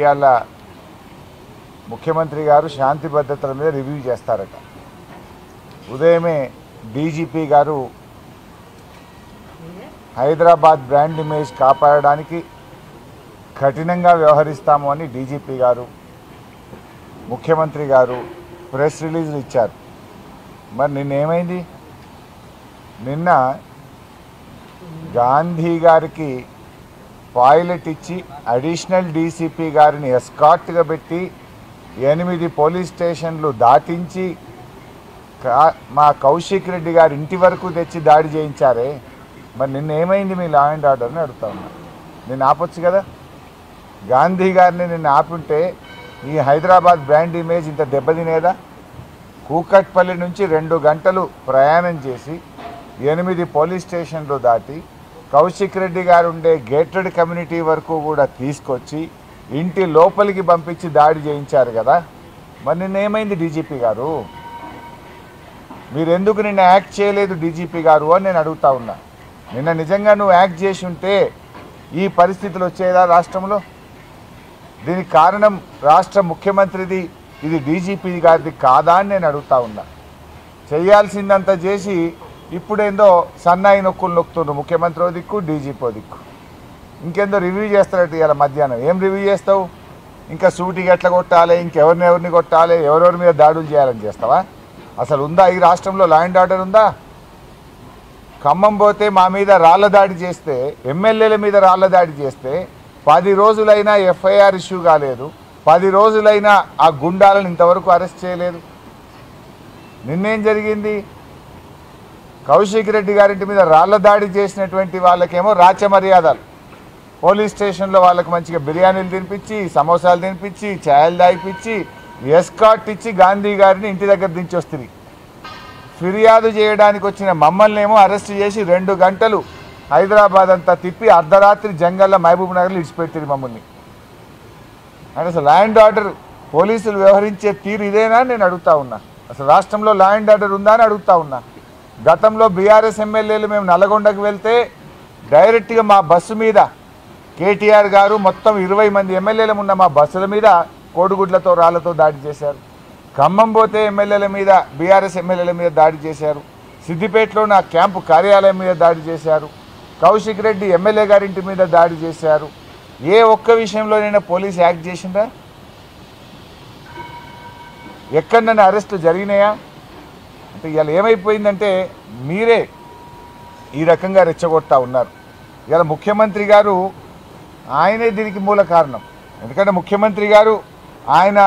ఇవాళ ముఖ్యమంత్రి గారు శాంతి భద్రతల మీద రివ్యూ చేస్తారట. ఉదయమే డీజీపీ గారు హైదరాబాద్ బ్రాండ్ ఇమేజ్ కాపాడడానికి కఠినంగా వ్యవహరిస్తాము అని డీజీపీ గారు ముఖ్యమంత్రి గారు ప్రెస్ రిలీజ్లు ఇచ్చారు. మరి నిన్న ఏమైంది నిన్న గాంధీ గారికి పాయిలెట్ ఇచ్చి అడిషనల్ డీసీపీ గారిని ఎస్కాట్గా పెట్టి ఎనిమిది పోలీస్ స్టేషన్లు దాటించి కా- మా కౌశిక్ రెడ్డి గారి ఇంటి వరకు తెచ్చి దాడి చేయించారే. మరి నిన్న ఏమైంది మీ లా అండ్ ఆర్డర్ని అడుగుతా ఉన్నా. నేను ఆపొచ్చు కదా? గాంధీ గారిని నిన్ను ఆపుంటే ఈ హైదరాబాద్ బ్రాండ్ ఇమేజ్ ఇంత దెబ్బతినేదా? కూకట్పల్లి నుంచి రెండు గంటలు ప్రయాణం చేసి ఎనిమిది పోలీస్ స్టేషన్లు దాటి కౌశిక్ రెడ్డి గారు ఉండే గేటెడ్ కమ్యూనిటీ వరకు కూడా తీసుకొచ్చి ఇంటి లోపలికి పంపించి దాడి చేయించారు కదా. మరి నిన్నేమైంది డీజీపీ గారు? మీరెందుకు నిన్న యాక్ట్ చేయలేదు డీజీపీ గారు అని నేను అడుగుతా ఉన్నా. నిన్న నిజంగా నువ్వు యాక్ట్ చేసి ఉంటే ఈ పరిస్థితులు వచ్చేదా రాష్ట్రంలో? దీనికి కారణం రాష్ట్ర ముఖ్యమంత్రిది ఇది డీజీపీ గారిది కాదా అని నేను అడుగుతా ఉన్నా. చేయాల్సిందంతా చేసి ఇప్పుడేందో సన్నాయి నొక్కులు నొక్కుతున్నారు ముఖ్యమంత్రి ఓ దిక్కు డీజీపీ దిక్కు. ఇంకేందో రివ్యూ చేస్తారట ఇవాళ మధ్యాహ్నం. ఏం రివ్యూ చేస్తావు? ఇంకా సూటికి ఎట్లా కొట్టాలి? ఇంకెవరిని ఎవరిని కొట్టాలి? ఎవరెవరి మీద దాడులు చేయాలని చేస్తావా? అసలు ఉందా ఈ రాష్ట్రంలో లా అండ్ ఆర్డర్ ఉందా? ఖమ్మం పోతే మా మీద రాళ్ళ దాడి చేస్తే ఎమ్మెల్యేల మీద రాళ్ళ దాడి చేస్తే పది రోజులైనా ఎఫ్ఐఆర్ ఇష్యూ కాలేదు. పది రోజులైనా ఆ గుండాలను ఇంతవరకు అరెస్ట్ చేయలేదు. నిన్నేం జరిగింది? కౌశిక్ రెడ్డి గారింటి మీద రాళ్ళ దాడి చేసినటువంటి వాళ్ళకేమో రాచ మర్యాదలు. పోలీస్ స్టేషన్లో వాళ్ళకి మంచిగా బిర్యానీలు తినిపించి సమోసాలు తినిపించి ఛాయలు దాయిపించి ఎస్కాట్ ఇచ్చి గాంధీ గారిని ఇంటి దగ్గర దించి వస్తుంది ఫిర్యాదు చేయడానికి వచ్చిన మమ్మల్ని ఏమో అరెస్ట్ చేసి రెండు గంటలు హైదరాబాద్ అంతా తిప్పి అర్ధరాత్రి జంగల్లో మహబూబ్ నగర్లో ఇడిచిపెట్టింది మమ్మల్ని. అంటే అసలు లా అండ్ ఆర్డర్ పోలీసులు వ్యవహరించే తీరు ఇదేనా నేను అడుగుతా ఉన్నా. అసలు రాష్ట్రంలో లా అండ్ ఆర్డర్ ఉందా అని అడుగుతా ఉన్నా. గతంలో బీఆర్ఎస్ ఎమ్మెల్యేలు మేము నల్గొండకు వెళ్తే డైరెక్ట్గా మా బస్సు మీద కేటీఆర్ గారు మొత్తం ఇరవై మంది ఎమ్మెల్యేలు ఉన్న మా బస్సుల మీద కోడిగుడ్లతో రాళ్ళతో దాడి చేశారు. ఖమ్మం పోతే ఎమ్మెల్యేల మీద బీఆర్ఎస్ ఎమ్మెల్యేల మీద దాడి చేశారు. సిద్దిపేటలో నా క్యాంపు కార్యాలయం మీద దాడి చేశారు. కౌశిక్ రెడ్డి ఎమ్మెల్యే గారింటి మీద దాడి చేశారు. ఏ ఒక్క విషయంలోనైనా పోలీస్ యాక్ట్ చేసిందా? ఎక్కడన్నా అరెస్టులు జరిగినాయా? అంటే ఇవాళ ఏమైపోయిందంటే మీరే ఈ రకంగా రెచ్చగొట్టా ఉన్నారు. ఇవాళ ముఖ్యమంత్రి గారు ఆయనే దీనికి మూల కారణం. ఎందుకంటే ముఖ్యమంత్రి గారు ఆయన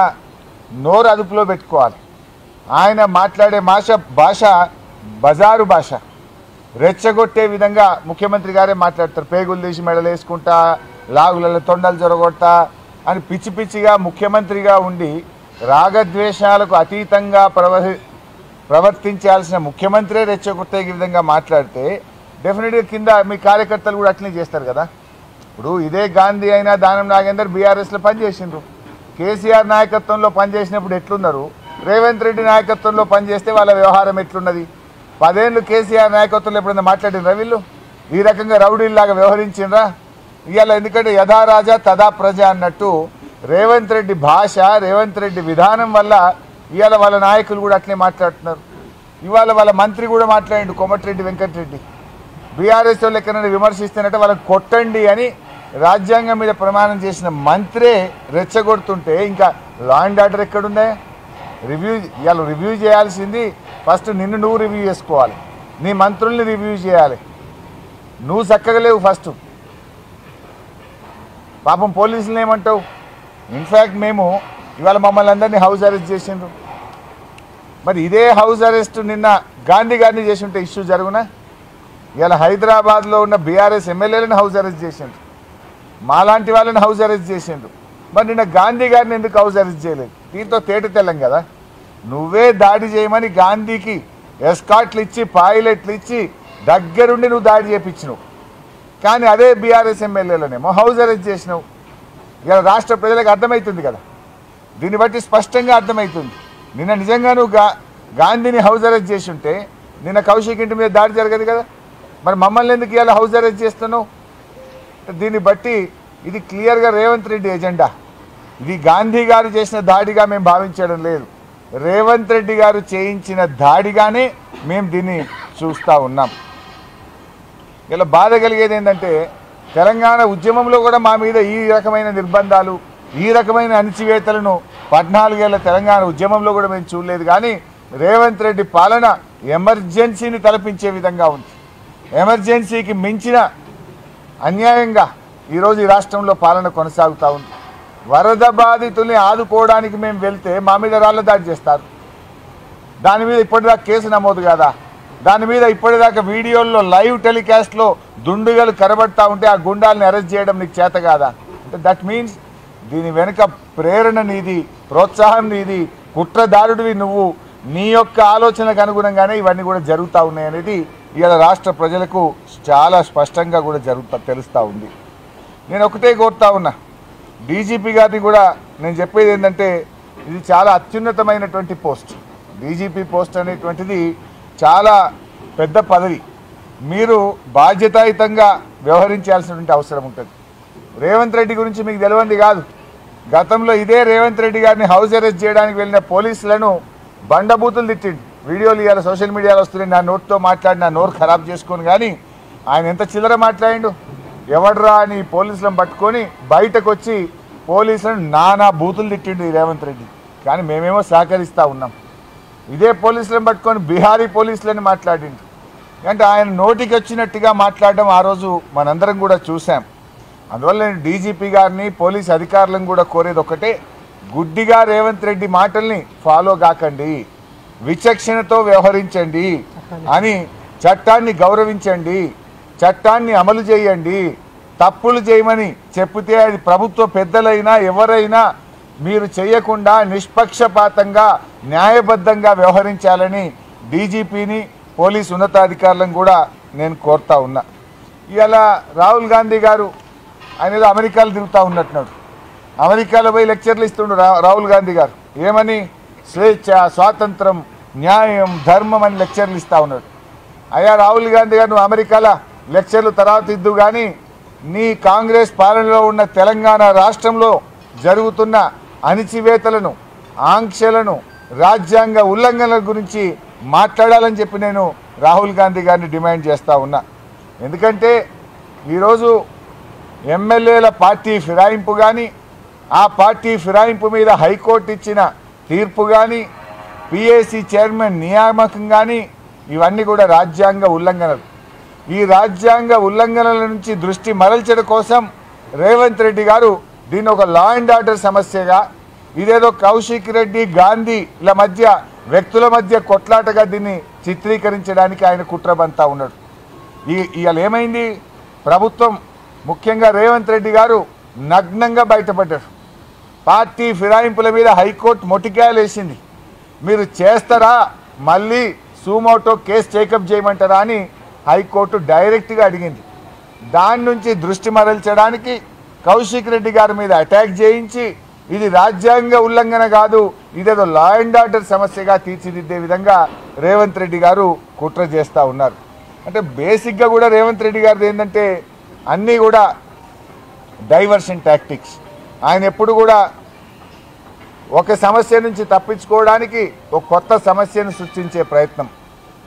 నోరు అదుపులో పెట్టుకోవాలి. ఆయన మాట్లాడే భాష భాష బజారు భాష. రెచ్చగొట్టే విధంగా ముఖ్యమంత్రి గారే మాట్లాడతారు. పేగులు తీసి మెడలు వేసుకుంటా లాగులలో తొండలు జొరగొట్టా అని పిచ్చి పిచ్చిగా ముఖ్యమంత్రిగా ఉండి రాగద్వేషాలకు అతీతంగా ప్రవహి ప్రవర్తించాల్సిన ముఖ్యమంత్రే రెచ్చగొట్టే విధంగా మాట్లాడితే డెఫినెట్గా కింద మీ కార్యకర్తలు కూడా అట్లనే చేస్తారు కదా. ఇప్పుడు ఇదే గాంధీ అయినా దానం నాగేందర్ బీఆర్ఎస్లో పనిచేసిండ్రు. కేసీఆర్ నాయకత్వంలో పనిచేసినప్పుడు ఎట్లున్నారు? రేవంత్ రెడ్డి నాయకత్వంలో పనిచేస్తే వాళ్ళ వ్యవహారం ఎట్లున్నది? పదేళ్ళు కేసీఆర్ నాయకత్వంలో ఎప్పుడైనా మాట్లాడినరా వీళ్ళు? ఈ రకంగా రౌడీల్లాగా వ్యవహరించిండ్రా? ఇవాళ ఎందుకంటే యథా రాజా తదా ప్రజ అన్నట్టు రేవంత్ రెడ్డి భాష రేవంత్ రెడ్డి విధానం వల్ల ఇవాళ వాళ్ళ నాయకులు కూడా అట్లే మాట్లాడుతున్నారు. ఇవాళ వాళ్ళ మంత్రి కూడా మాట్లాడిండు కొమటిరెడ్డి వెంకటరెడ్డి. బీఆర్ఎస్ వాళ్ళు ఎక్కడైనా విమర్శిస్తున్నట్టు వాళ్ళని కొట్టండి అని రాజ్యాంగం మీద ప్రమాణం చేసిన మంత్రే రెచ్చగొడుతుంటే ఇంకా లా అండ్ ఆర్డర్ ఎక్కడుండే? రివ్యూ ఇవాళ రివ్యూ చేయాల్సింది ఫస్ట్ నిన్ను నువ్వు రివ్యూ చేసుకోవాలి. నీ మంత్రుల్ని రివ్యూ చేయాలి. నువ్వు చక్కగా లేవు ఫస్ట్. పాపం పోలీసులు ఏమంటావు? ఇన్ఫ్యాక్ట్ మేము ఇవాళ మమ్మల్ని అందరినీ హౌస్ అరెస్ట్ చేసిండ్రు. మరి ఇదే హౌస్ అరెస్ట్ నిన్న గాంధీ గారిని చేసి ఉంటే ఇష్యూ జరుగునా? ఇవాళ హైదరాబాద్లో ఉన్న బీఆర్ఎస్ ఎమ్మెల్యేలను హౌస్ అరెస్ట్ చేసిండ్రు. మాలాంటి వాళ్ళని హౌస్ అరెస్ట్ చేసిండ్రు. మరి నిన్న గాంధీ గారిని ఎందుకు హౌస్ అరెస్ట్ చేయలేదు? దీంతో తేట తెల్లం కదా. నువ్వే దాడి చేయమని గాంధీకి ఎస్కాట్లు ఇచ్చి పాయిలెట్లు ఇచ్చి దగ్గరుండి నువ్వు దాడి చేయించినవు కానీ అదే బీఆర్ఎస్ ఎమ్మెల్యేలనేమో హౌస్ అరెస్ట్ చేసినావు. ఇలా రాష్ట్ర ప్రజలకు అర్థమవుతుంది కదా. దీన్ని బట్టి స్పష్టంగా అర్థమవుతుంది. నిన్న నిజంగా నువ్వు గా గాంధీని హౌస్ అరెస్ట్ చేసి ఉంటే నిన్న కౌశిక్ ఇంటి మీద దాడి జరగదు కదా? మరి మమ్మల్ని ఎందుకు ఇవాళ హౌస్ అరెస్ట్ చేస్తున్నావు? దీన్ని బట్టి ఇది క్లియర్గా రేవంత్ రెడ్డి ఎజెండా ఇది గాంధీ గారు చేసిన దాడిగా మేము భావించడం లేదు. రేవంత్ రెడ్డి గారు చేయించిన దాడిగానే మేము దీన్ని చూస్తూ ఉన్నాం. ఇలా బాధ కలిగేది ఏంటంటే తెలంగాణ ఉద్యమంలో కూడా మా మీద ఈ రకమైన నిర్బంధాలు ఈ రకమైన అణిచివేతలను పద్నాలుగేళ్ళ తెలంగాణ ఉద్యమంలో కూడా మేము చూడలేదు. కానీ రేవంత్ రెడ్డి పాలన ఎమర్జెన్సీని తలపించే విధంగా ఉంది. ఎమర్జెన్సీకి మించిన అన్యాయంగా ఈరోజు ఈ రాష్ట్రంలో పాలన కొనసాగుతూ ఉంది. వరద బాధితుల్ని ఆదుకోవడానికి మేము వెళ్తే మా మీద రాళ్ళ దాడి చేస్తారు. దాని మీద ఇప్పటిదాకా కేసు నమోదు కాదా? దాని మీద ఇప్పటిదాకా వీడియోల్లో లైవ్ టెలికాస్ట్లో దుండుగలు కనబడతా ఉంటే ఆ గుండాలను అరెస్ట్ చేయడం నీకు చేత కాదా? అంటే దట్ మీన్స్ దీని వెనుక ప్రేరణ నీది ప్రోత్సాహం నీది కుట్రదారుడివి నువ్వు. నీ యొక్క ఆలోచనకు అనుగుణంగానే ఇవన్నీ కూడా జరుగుతూ ఉన్నాయి అనేది ఇవాళ రాష్ట్ర ప్రజలకు చాలా స్పష్టంగా కూడా జరుగుతా తెలుస్తూ ఉంది. నేను ఒకటే కోరుతా ఉన్నా. డీజీపీ గారిని కూడా నేను చెప్పేది ఏంటంటే ఇది చాలా అత్యున్నతమైనటువంటి పోస్ట్. డీజీపీ పోస్ట్ అనేటువంటిది చాలా పెద్ద పదవి. మీరు బాధ్యతాయుతంగా వ్యవహరించాల్సినటువంటి అవసరం ఉంటుంది. రేవంత్ రెడ్డి గురించి మీకు తెలియంది కాదు. గతంలో ఇదే రేవంత్ రెడ్డి గారిని హౌస్ అరెస్ట్ చేయడానికి వెళ్ళిన పోలీసులను బండబూతులు తిట్టిండు. వీడియోలు ఇవాళ సోషల్ మీడియాలో వస్తున్నాయి. నా నోట్తో మాట్లాడి నా నోరు ఖరాబ్ చేసుకొని కానీ ఆయన ఎంత చిల్లర మాట్లాడిండు? ఎవడరా అని పోలీసులను పట్టుకొని బయటకు వచ్చి పోలీసులను నానా బూతులు తిట్టిండు ఈ రేవంత్ రెడ్డి. కానీ మేమేమో సహకరిస్తూ ఉన్నాం. ఇదే పోలీసులను పట్టుకొని బీహారీ పోలీసులని మాట్లాడిండు. అంటే ఆయన నోటికి వచ్చినట్టుగా మాట్లాడడం ఆ రోజు మనందరం కూడా చూసాం అందువల్ల నేను డీజీపీ గారిని పోలీస్ అధికారులను కూడా కోరేది ఒకటే గుడ్డిగా రేవంత్ రెడ్డి మాటల్ని ఫాలో కాకండి విచక్షణతో వ్యవహరించండి అని చట్టాన్ని గౌరవించండి చట్టాన్ని అమలు చేయండి తప్పులు చేయమని చెప్తే అది ప్రభుత్వ పెద్దలైనా ఎవరైనా మీరు చేయకుండా నిష్పక్షపాతంగా న్యాయబద్ధంగా వ్యవహరించాలని డీజీపీని పోలీస్ ఉన్నతాధికారులను కూడా నేను కోరుతా ఉన్నా. ఇవాళ రాహుల్ గాంధీ గారు ఆయన ఏదో అమెరికాలో తిరుగుతూ ఉన్నట్టున్నాడు. అమెరికాలో పోయి లెక్చర్లు ఇస్తుండు రా- రాహుల్ గాంధీ గారు. ఏమని? స్వేచ్ఛ స్వాతంత్రం న్యాయం ధర్మం అని లెక్చర్లు ఇస్తూ ఉన్నాడు. అయ్యా రాహుల్ గాంధీ గారు నువ్వు అమెరికాలో లెక్చర్లు తర్వాత ఇద్దు కానీ నీ కాంగ్రెస్ పాలనలో ఉన్న తెలంగాణ రాష్ట్రంలో జరుగుతున్న అణిచివేతలను ఆంక్షలను రాజ్యాంగ ఉల్లంఘనల గురించి మాట్లాడాలని చెప్పి నేను రాహుల్ గాంధీ గారిని డిమాండ్ చేస్తూ ఉన్నా. ఎందుకంటే ఈరోజు ఎమ్మెల్యేల పార్టీ ఫిరాయింపు కానీ ఆ పార్టీ ఫిరాయింపు మీద హైకోర్టు ఇచ్చిన తీర్పు కానీ పిఏసి చైర్మన్ నియామకం కానీ ఇవన్నీ కూడా రాజ్యాంగ ఉల్లంఘనలు. ఈ రాజ్యాంగ ఉల్లంఘనల నుంచి దృష్టి మరల్చడం కోసం రేవంత్ రెడ్డి గారు దీన్ని ఒక లా అండ్ ఆర్డర్ సమస్యగా ఇదేదో కౌశిక్ రెడ్డి గాంధీల మధ్య వ్యక్తుల మధ్య కొట్లాటగా దీన్ని చిత్రీకరించడానికి ఆయన కుట్రబంతా ఉన్నాడు. ఈ ఇవాళ ఏమైంది? ప్రభుత్వం ముఖ్యంగా రేవంత్ రెడ్డి గారు నగ్నంగా బయటపడ్డారు. పార్టీ ఫిరాయింపుల మీద హైకోర్టు మొటికాయలు వేసింది. మీరు చేస్తారా? మళ్ళీ సూమోటో కేసు టేకప్ చేయమంటారా అని హైకోర్టు డైరెక్ట్గా అడిగింది. దాని నుంచి దృష్టి మరల్చడానికి కౌశిక్ రెడ్డి గారి మీద అటాక్ చేయించి ఇది రాజ్యాంగ ఉల్లంఘన కాదు ఇదేదో లా అండ్ ఆర్డర్ సమస్యగా తీర్చిదిద్దే విధంగా రేవంత్ రెడ్డి గారు కుట్ర చేస్తూ ఉన్నారు. అంటే బేసిక్గా కూడా రేవంత్ రెడ్డి గారిది ఏంటంటే అన్నీ కూడా డైవర్షన్ టాక్టిక్స్. ఆయన ఎప్పుడు కూడా ఒక సమస్య నుంచి తప్పించుకోవడానికి ఒక కొత్త సమస్యను సృష్టించే ప్రయత్నం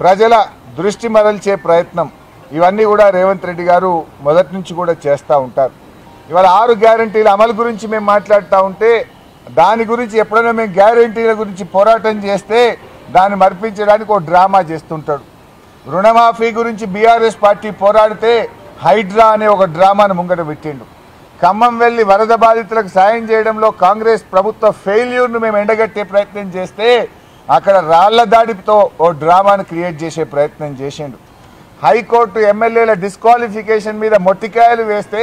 ప్రజల దృష్టి మరల్చే ప్రయత్నం ఇవన్నీ కూడా రేవంత్ రెడ్డి గారు మొదటి నుంచి కూడా చేస్తూ ఉంటారు. ఇవాళ ఆరు గ్యారంటీల అమలు గురించి మేము మాట్లాడుతూ ఉంటే దాని గురించి ఎప్పుడైనా మేము గ్యారంటీల గురించి పోరాటం చేస్తే దాన్ని మర్పించడానికి ఒక డ్రామా చేస్తుంటాడు. రుణమాఫీ గురించి బీఆర్ఎస్ పార్టీ పోరాడితే హైడ్రా అనే ఒక డ్రామాను ముంగట పెట్టిండు. ఖమ్మం వెళ్ళి వరద బాధితులకు సాయం చేయడంలో కాంగ్రెస్ ప్రభుత్వ ఫెయిల్యూర్ను మేము ఎండగట్టే ప్రయత్నం చేస్తే అక్కడ రాళ్ళ దాడితో ఓ డ్రామాను క్రియేట్ చేసే ప్రయత్నం చేసిండు. హైకోర్టు ఎమ్మెల్యేల డిస్క్వాలిఫికేషన్ మీద మొట్టికాయలు వేస్తే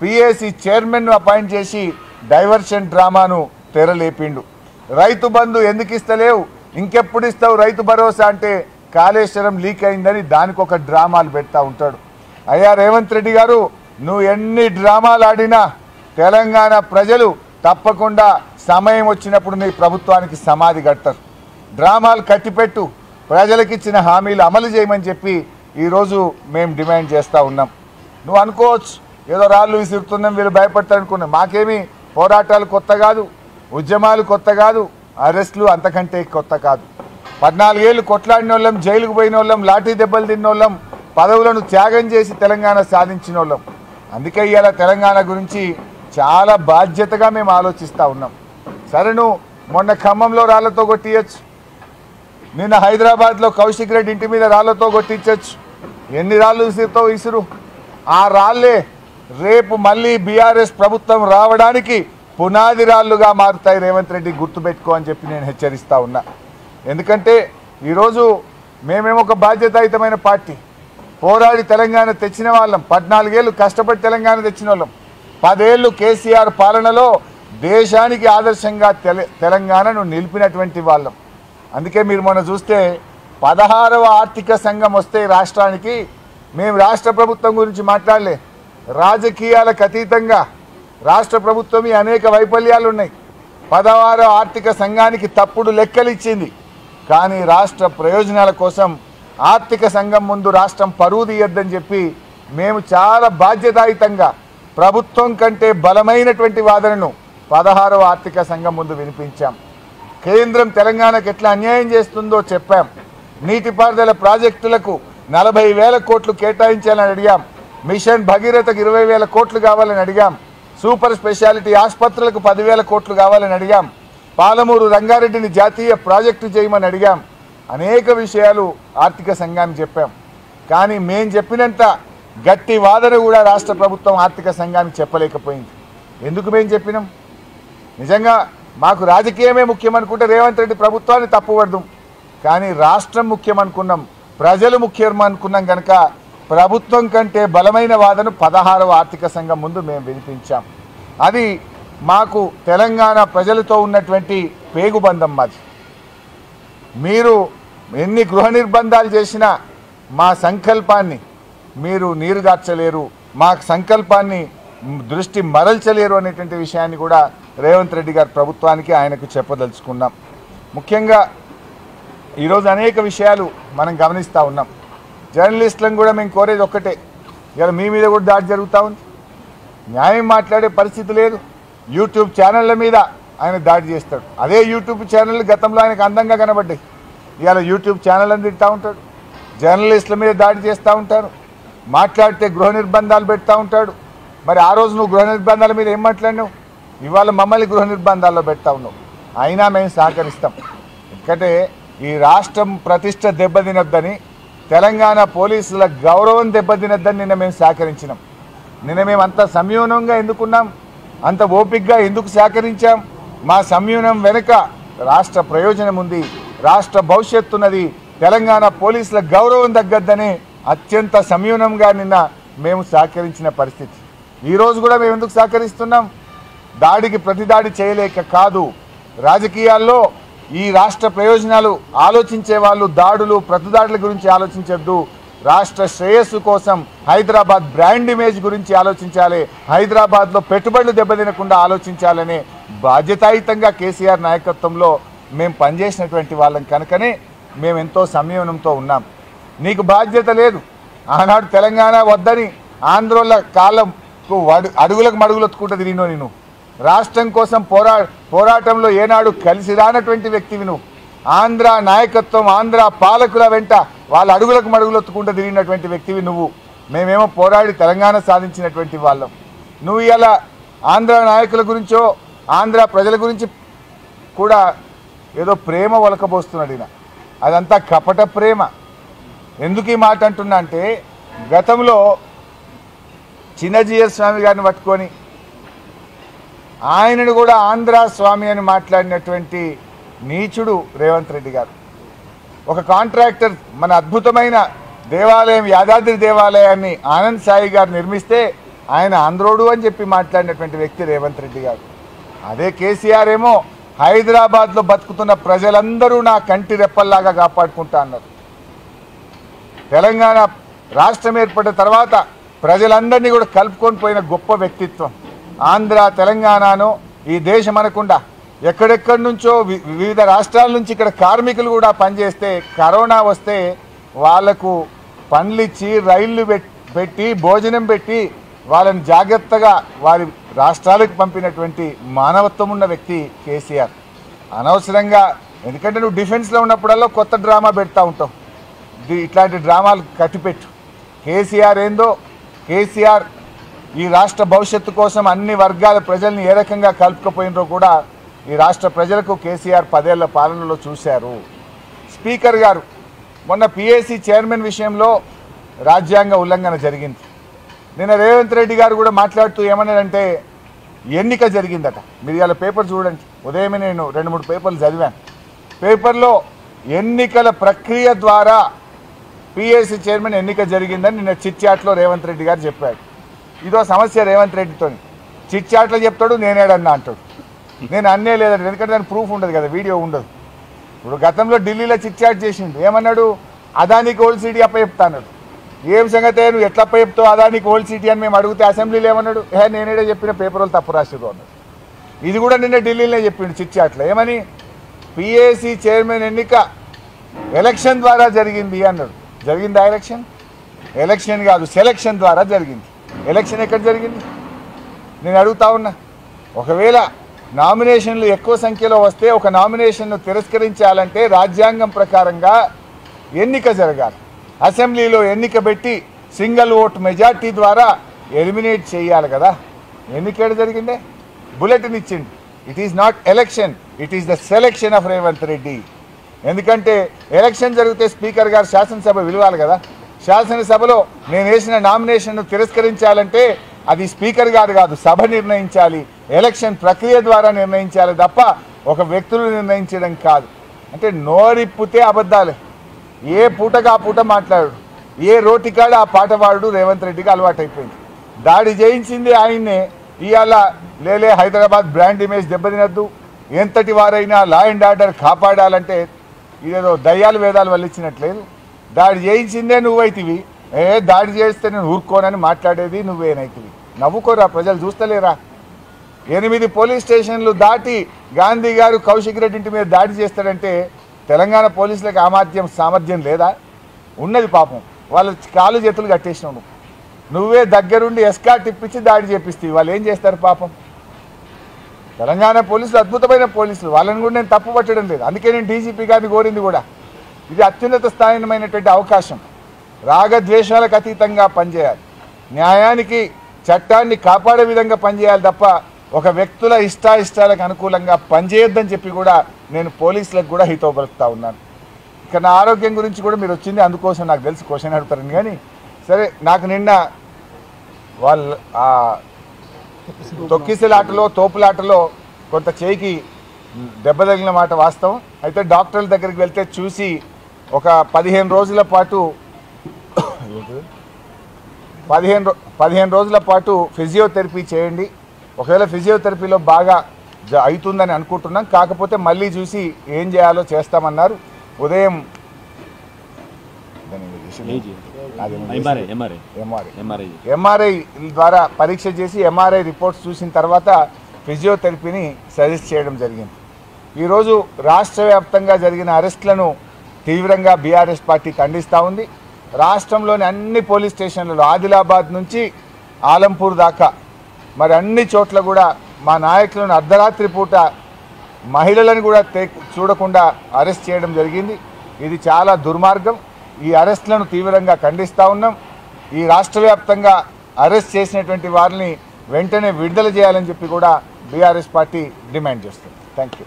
పిఏసీ చైర్మన్ను అపాయింట్ చేసి డైవర్షన్ డ్రామాను తెరలేపిండు. రైతు బంధు ఎందుకు ఇస్తలేవు? ఇంకెప్పుడు ఇస్తావు రైతు భరోసా అంటే కాళేశ్వరం లీక్ అయిందని దానికి ఒక డ్రామాలు పెడతా ఉంటాడు. అయ్యా రేవంత్ రెడ్డి గారు నువ్వు ఎన్ని డ్రామాలు ఆడినా తెలంగాణ ప్రజలు తప్పకుండా సమయం వచ్చినప్పుడు నీ ప్రభుత్వానికి సమాధి కడతారు. డ్రామాలు కట్టిపెట్టు ప్రజలకు ఇచ్చిన హామీలు అమలు చేయమని చెప్పి ఈరోజు మేము డిమాండ్ చేస్తూ ఉన్నాం. నువ్వు అనుకోవచ్చు ఏదో రాళ్ళు విసురుతున్నాం వీళ్ళు భయపడతారు అనుకున్నాం మాకేమీ పోరాటాలు కొత్త కాదు ఉద్యమాలు కొత్త కాదు అరెస్టులు అంతకంటే కొత్త కాదు. పద్నాలుగేళ్ళు కొట్లాడిన వాళ్ళం జైలుకు పోయిన వాళ్ళం లాఠీ దెబ్బలు తిన్న వాళ్ళం పదవులను త్యాగం చేసి తెలంగాణ సాధించిన వాళ్ళం అందుకే ఇవాళ తెలంగాణ గురించి చాలా బాధ్యతగా మేము ఆలోచిస్తూ ఉన్నాం. సరే నువ్వు మొన్న ఖమ్మంలో రాళ్ళతో కొట్టియచ్చు. నిన్న హైదరాబాద్లో కౌశిక్ రెడ్డి ఇంటి మీద రాళ్ళతో కొట్టించవచ్చు ఎన్ని రాళ్ళు విసిరుతో విసురు ఆ రాళ్ళే రేపు మళ్ళీ బీఆర్ఎస్ ప్రభుత్వం రావడానికి పునాది రాళ్ళుగా మారుతాయి రేవంత్ రెడ్డి గుర్తుపెట్టుకో అని చెప్పి నేను హెచ్చరిస్తా ఉన్నా. ఎందుకంటే ఈరోజు మేమేమో ఒక బాధ్యతాయుతమైన పార్టీ. పోరాడి తెలంగాణ తెచ్చిన వాళ్ళం. పద్నాలుగేళ్ళు కష్టపడి తెలంగాణ తెచ్చిన వాళ్ళం. పదేళ్ళు కేసీఆర్ పాలనలో దేశానికి ఆదర్శంగా తెల తెలంగాణను నిలిపినటువంటి వాళ్ళం. అందుకే మీరు మొన్న చూస్తే పదహారవ ఆర్థిక సంఘం వస్తే రాష్ట్రానికి మేము రాష్ట్ర ప్రభుత్వం గురించి మాట్లాడలే. రాజకీయాలకు అతీతంగా రాష్ట్ర ప్రభుత్వం అనేక వైఫల్యాలు ఉన్నాయి పదహారవ ఆర్థిక సంఘానికి తప్పుడు లెక్కలు ఇచ్చింది కానీ రాష్ట్ర ప్రయోజనాల కోసం ఆర్థిక సంఘం ముందు రాష్ట్రం పరువు తీయొద్దని చెప్పి మేము చాలా బాధ్యతాయుతంగా ప్రభుత్వం కంటే బలమైనటువంటి వాదనను పదహారవ ఆర్థిక సంఘం ముందు వినిపించాం. కేంద్రం తెలంగాణకు ఎట్లా అన్యాయం చేస్తుందో చెప్పాం. నీటిపారుదల ప్రాజెక్టులకు నలభై వేల కోట్లు కేటాయించాలని అడిగాం. మిషన్ భగీరథకు ఇరవై వేల కోట్లు కావాలని అడిగాం. సూపర్ స్పెషాలిటీ ఆసుపత్రులకు పదివేల కోట్లు కావాలని అడిగాం. పాలమూరు రంగారెడ్డిని జాతీయ ప్రాజెక్టు చేయమని అడిగాం. అనేక విషయాలు ఆర్థిక సంఘానికి చెప్పాం. కానీ మేం చెప్పినంత గట్టి వాదన కూడా రాష్ట్ర ప్రభుత్వం ఆర్థిక సంఘానికి చెప్పలేకపోయింది. ఎందుకు మేము చెప్పినాం? నిజంగా మాకు రాజకీయమే ముఖ్యం అనుకుంటే రేవంత్ రెడ్డి ప్రభుత్వాన్ని తప్పుపడదాం. కానీ రాష్ట్రం ముఖ్యం అనుకున్నాం ప్రజలు ముఖ్యం అనుకున్నాం కనుక ప్రభుత్వం కంటే బలమైన వాదన పదహారవ ఆర్థిక సంఘం ముందు మేము వినిపించాం. అది మాకు తెలంగాణ ప్రజలతో ఉన్నటువంటి పేగుబంధం మాది. మీరు ఎన్ని గృహ నిర్బంధాలు చేసినా మా సంకల్పాన్ని మీరు నీరుగార్చలేరు మా సంకల్పాన్ని దృష్టి మరల్చలేరు అనేటువంటి విషయాన్ని కూడా రేవంత్ రెడ్డి గారి ప్రభుత్వానికి ఆయనకు చెప్పదలుచుకున్నాం. ముఖ్యంగా ఈరోజు అనేక విషయాలు మనం గమనిస్తూ ఉన్నాం. జర్నలిస్టులను కూడా మేము కోరేది ఒక్కటే ఇలా మీ మీద కూడా దాడి జరుగుతూ ఉంది. న్యాయం మాట్లాడే పరిస్థితి లేదు. యూట్యూబ్ ఛానళ్ళ మీద ఆయన దాడి చేస్తాడు. అదే యూట్యూబ్ ఛానల్ గతంలో ఆయనకు అందంగా కనబడ్డాయి. ఇవాళ యూట్యూబ్ ఛానల్ అని తింటూ ఉంటాడు. జర్నలిస్టుల మీద దాడి చేస్తూ ఉంటారు మాట్లాడితే గృహ నిర్బంధాలు పెడతా ఉంటాడు. మరి ఆ రోజు నువ్వు గృహ నిర్బంధాల మీద ఏం మాట్లాడినావు? ఇవాళ మమ్మల్ని గృహ నిర్బంధాల్లో పెడతా ఉన్నావు. అయినా మేము సహకరిస్తాం. ఎందుకంటే ఈ రాష్ట్రం ప్రతిష్ట దెబ్బతినొద్దని తెలంగాణ పోలీసుల గౌరవం దెబ్బతినొద్దని నిన్న మేము సహకరించినాం. నిన్న మేము అంత సంయూనంగా ఎందుకున్నాం? అంత ఓపిక్గా ఎందుకు సహకరించాం? మా సంయూనం వెనుక రాష్ట్ర ప్రయోజనం ఉంది. రాష్ట్ర భవిష్యత్తున్నది తెలంగాణ పోలీసుల గౌరవం తగ్గద్దని అత్యంత సంయూనంగా నిన్న మేము సహకరించిన పరిస్థితి. ఈరోజు కూడా మేము ఎందుకు సహకరిస్తున్నాం? దాడికి ప్రతిదాడి చేయలేక కాదు. రాజకీయాల్లో ఈ రాష్ట్ర ప్రయోజనాలు ఆలోచించే వాళ్ళు దాడులు ప్రతిదాడుల గురించి ఆలోచించద్దు. రాష్ట్ర శ్రేయస్సు కోసం హైదరాబాద్ బ్రాండ్ ఇమేజ్ గురించి ఆలోచించాలి. హైదరాబాద్లో పెట్టుబడులు దెబ్బతినకుండా ఆలోచించాలనే బాధ్యతాయుతంగా కేసీఆర్ నాయకత్వంలో మేము పనిచేసినటువంటి వాళ్ళం కనుకనే మేము ఎంతో సంయమనంతో ఉన్నాం. నీకు బాధ్యత లేదు. ఆనాడు తెలంగాణ వద్దని ఆంధ్రోళ్ళ కాలంకు అడు అడుగులకు మడుగులొత్తుకుంటుంది నేను నేను రాష్ట్రం కోసం పోరా పోరాటంలో ఏనాడు కలిసి రానటువంటి వ్యక్తివి నువ్వు. ఆంధ్ర నాయకత్వం ఆంధ్ర పాలకుల వెంట వాళ్ళ అడుగులకు మడుగులొత్తుకుంటూ తిరిగినటువంటి వ్యక్తివి నువ్వు. మేమేమో పోరాడి తెలంగాణ సాధించినటువంటి వాళ్ళం. నువ్వు ఇలా ఆంధ్ర నాయకుల గురించో ఆంధ్ర ప్రజల గురించి కూడా ఏదో ప్రేమ ఒలకబోస్తున్నాడు ఈయన. అదంతా కపట ప్రేమ. ఎందుకు ఈ మాట అంటున్నా అంటే గతంలో చిన్నజీయ స్వామి గారిని పట్టుకొని ఆయనను కూడా ఆంధ్ర స్వామి అని మాట్లాడినటువంటి నీచుడు రేవంత్ రెడ్డి గారు. ఒక కాంట్రాక్టర్ మన అద్భుతమైన దేవాలయం యాదాద్రి దేవాలయాన్ని ఆనంద్ సాయి గారు నిర్మిస్తే ఆయన ఆంధ్రోడు అని చెప్పి మాట్లాడినటువంటి వ్యక్తి రేవంత్ రెడ్డి గారు. అదే కేసీఆర్ ఏమో హైదరాబాద్లో బతుకుతున్న ప్రజలందరూ నా కంటి రెప్పల్లాగా కాపాడుకుంటా అన్నారు. తెలంగాణ రాష్ట్రం ఏర్పడిన తర్వాత ప్రజలందరినీ కూడా కలుపుకొని పోయిన గొప్ప వ్యక్తిత్వం. ఆంధ్ర తెలంగాణను ఈ దేశం అనకుండా ఎక్కడెక్కడి నుంచో వి- వివిధ రాష్ట్రాల నుంచి ఇక్కడ కార్మికులు కూడా పనిచేస్తే కరోనా వస్తే వాళ్ళకు పండ్లిచ్చి రైళ్ళు పెట్టి భోజనం పెట్టి వాళ్ళని జాగ్రత్తగా వారి రాష్ట్రాలకు పంపినటువంటి మానవత్వం ఉన్న వ్యక్తి కేసీఆర్. అనవసరంగా ఎందుకంటే నువ్వు డిఫెన్స్లో ఉన్నప్పుడల్లా కొత్త డ్రామా పెడతా ఉంటావు. ఇట్లాంటి డ్రామాలు కట్టిపెట్టు. కేసీఆర్ ఏందో? కేసీఆర్ ఈ రాష్ట్ర భవిష్యత్తు కోసం అన్ని వర్గాల ప్రజల్ని ఏ రకంగా కలుపుకపోయినో కూడా ఈ రాష్ట్ర ప్రజలకు కేసీఆర్ పదేళ్ళ పాలనలో చూశారు. స్పీకర్ గారు మొన్న పిఏసీ చైర్మన్ విషయంలో రాజ్యాంగ ఉల్లంఘన జరిగింది. నిన్న రేవంత్ రెడ్డి గారు కూడా మాట్లాడుతూ ఏమన్నాడంటే ఎన్నిక జరిగిందట. మీరు ఇవాళ పేపర్ చూడండి. ఉదయమే నేను రెండు మూడు పేపర్లు చదివాను. పేపర్లో ఎన్నికల ప్రక్రియ ద్వారా పిఏసీ చైర్మన్ ఎన్నిక జరిగిందని నిన్న చిట్చాట్లో రేవంత్ రెడ్డి గారు చెప్పాడు. ఇదో సమస్య రేవంత్ రెడ్డితోని. చిట్చాట్లో చెప్తాడు నేనేడన్నా అంటాడు. నేను అన్నే లేదంటే ఎందుకంటే దాని ప్రూఫ్ ఉండదు కదా వీడియో ఉండదు. ఇప్పుడు గతంలో ఢిల్లీలో చిట్చాట్ చేసిండు. ఏమన్నాడు? అదానికి ఓల్సీడీ అప్ప చెప్తాడు ఏం సంగతే? నువ్వు ఎట్లా అప్ప అదా అదానికి ఓల్డ్ సిటీ అని మేము అడిగితే అసెంబ్లీలో ఏమన్నాడు? హే నేనేడే చెప్పిన పేపర్ వాళ్ళు తప్పు రాసిరు అన్నాడు. ఇది కూడా నిన్న ఢిల్లీలో చెప్పిండు చిట్చాట్లో ఏమని? పిఏసీ చైర్మన్ ఎన్నిక ఎలక్షన్ ద్వారా జరిగింది అన్నాడు. జరిగిందా ఎలక్షన్ ఎలక్షన్ కాదు సెలక్షన్ ద్వారా జరిగింది. ఎలక్షన్ ఎక్కడ జరిగింది? నేను అడుగుతా ఉన్నా. ఒకవేళ నామినేషన్లు ఎక్కువ సంఖ్యలో వస్తే ఒక నామినేషన్ను తిరస్కరించాలంటే రాజ్యాంగం ప్రకారంగా ఎన్నిక జరగాలి. అసెంబ్లీలో ఎన్నిక పెట్టి సింగిల్ ఓట్ మెజార్టీ ద్వారా ఎలిమినేట్ చేయాలి కదా. ఎన్నికేడు జరిగిందే? బులెటిన్ ఇచ్చింది it is not election it is the selection of Revanth Reddy. ఎందుకంటే ఎలక్షన్ జరిగితే స్పీకర్ గారు శాసనసభ విలువాలి కదా. శాసనసభలో నేను వేసిన నామినేషన్ను తిరస్కరించాలంటే అది స్పీకర్ గారు కాదు సభ నిర్ణయించాలి. ఎలక్షన్ ప్రక్రియ ద్వారా నిర్ణయించాలి తప్ప ఒక వ్యక్తులు నిర్ణయించడం కాదు. అంటే నోరిప్పితే అబద్ధాలే. ఏ పూటగా ఆ పూట మాట్లాడు. ఏ రోటికాడ ఆ పాట వాడు రేవంత్ రెడ్డికి అలవాటైపోయింది. దాడి చేయించింది ఆయన్నే. ఇవాళ లేలే హైదరాబాద్ బ్రాండ్ ఇమేజ్ దెబ్బతినద్దు. ఎంతటి వారైనా లా అండ్ ఆర్డర్ కాపాడాలంటే ఇదేదో దయ్యాలు వేదాలు వల్లించినట్లేదు దాడి చేయించిందే నువ్వైతివి. ఏ దాడి చేస్తే నేను ఊరుకోనని మాట్లాడేది నువ్వేనైతివి. నవ్వుకోరా ప్రజలు చూస్తలేరా? ఎనిమిది పోలీస్ స్టేషన్లు దాటి గాంధీ గారు కౌశిక్ రెడ్డి ఇంటి మీద దాడి చేస్తాడంటే తెలంగాణ పోలీసులకు ఆమాధ్యం సామర్థ్యం లేదా? ఉన్నది పాపం. వాళ్ళ కాలు చేతులు కట్టేసినావు నువ్వు నువ్వే దగ్గరుండి ఎస్కాట్ ఇప్పించి దాడి చేపిస్తే వాళ్ళు ఏం చేస్తారు పాపం? తెలంగాణ పోలీసులు అద్భుతమైన పోలీసులు. వాళ్ళని కూడా నేను తప్పు పట్టడం లేదు. అందుకే నేను డీజీపీ గారిని కోరింది కూడా. ఇది అత్యున్నత స్థాయిమైనటువంటి అవకాశం. రాగద్వేషాలకు అతీతంగా పనిచేయాలి. న్యాయానికి చట్టాన్ని కాపాడే విధంగా పనిచేయాలి తప్ప ఒక వ్యక్తుల ఇష్టాయిష్టాలకు అనుకూలంగా పనిచేయొద్దని చెప్పి కూడా నేను పోలీసులకు కూడా హితో పలుకుతా ఉన్నాను. ఇక నా ఆరోగ్యం గురించి కూడా మీరు వచ్చింది అందుకోసం నాకు తెలిసి క్వశ్చన్ అడుగుతారని. కానీ సరే నాకు నిన్న వాళ్ళు ఆ తొక్కిసలాటలో తోపులాటలో కొంత చేయికి దెబ్బ తగిలిన మాట వాస్తవం. అయితే డాక్టర్ల దగ్గరికి వెళ్తే చూసి ఒక పదిహేను రోజుల పాటు పదిహేను రో- పదిహేను రోజుల పాటు ఫిజియోథెరపీ చేయండి. ఒకవేళ ఫిజియోథెరపీలో బాగా అవుతుందని అనుకుంటున్నాం కాకపోతే మళ్ళీ చూసి ఏం చేయాలో చేస్తామన్నారు. ఉదయం ఎంఆర్ఐ ద్వారా పరీక్ష చేసి ఎంఆర్ఐ రిపోర్ట్స్ చూసిన తర్వాత ఫిజియోథెరపీని సజెస్ట్ చేయడం జరిగింది. ఈరోజు రాష్ట్ర వ్యాప్తంగా జరిగిన అరెస్టులను తీవ్రంగా బీఆర్ఎస్ పార్టీ ఖండిస్తూ ఉంది. రాష్ట్రంలోని అన్ని పోలీస్ స్టేషన్లలో ఆదిలాబాద్ నుంచి ఆలంపూర్ దాకా మరి అన్ని చోట్ల కూడా మా నాయకులను అర్ధరాత్రి పూట మహిళలను కూడా చూడకుండా అరెస్ట్ చేయడం జరిగింది. ఇది చాలా దుర్మార్గం. ఈ అరెస్టులను తీవ్రంగా ఖండిస్తూ ఉన్నాం. ఈ రాష్ట్ర వ్యాప్తంగా అరెస్ట్ చేసినటువంటి వారిని వెంటనే విడుదల చేయాలని చెప్పి కూడా బీఆర్ఎస్ పార్టీ డిమాండ్ చేస్తుంది. Thank you.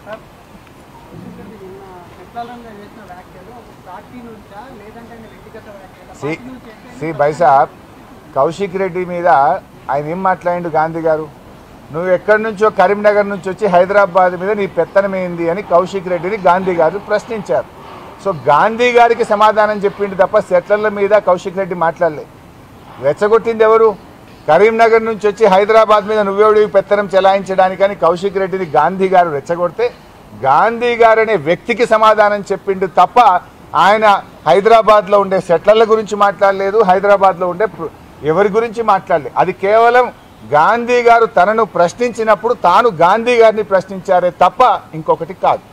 సి బైసాబ్ కౌశిక్ రెడ్డి మీద ఆయన ఏం మాట్లాడిండు గాంధీ గారు? నువ్వు ఎక్కడి నుంచో కరీంనగర్ నుంచి వచ్చి హైదరాబాద్ మీద నీ పెత్తనమైంది అని కౌశిక్ రెడ్డిని గాంధీ గారు ప్రశ్నించారు. సో గాంధీ గారికి సమాధానం చెప్పిండు తప్ప సెట్లర్ల మీద కౌశిక్ రెడ్డి మాట్లాడలేదు రెచ్చగొట్టింది ఎవరు? కరీంనగర్ నుంచి వచ్చి హైదరాబాద్ మీద నువ్వెవడివి పెత్తనం చెలాయించడానికని కౌశిక్ రెడ్డిని గాంధీ గారు రెచ్చగొడితే గాంధీ గారు అనే వ్యక్తికి సమాధానం చెప్పిండు తప్ప ఆయన హైదరాబాద్లో ఉండే సెట్లర్ల గురించి మాట్లాడలేదు హైదరాబాద్లో ఉండే ఎవరి గురించి మాట్లాడలే. అది కేవలం గాంధీ గారు తనను ప్రశ్నించినప్పుడు తాను గాంధీ గారిని ప్రశ్నించారే తప్ప ఇంకొకటి కాదు.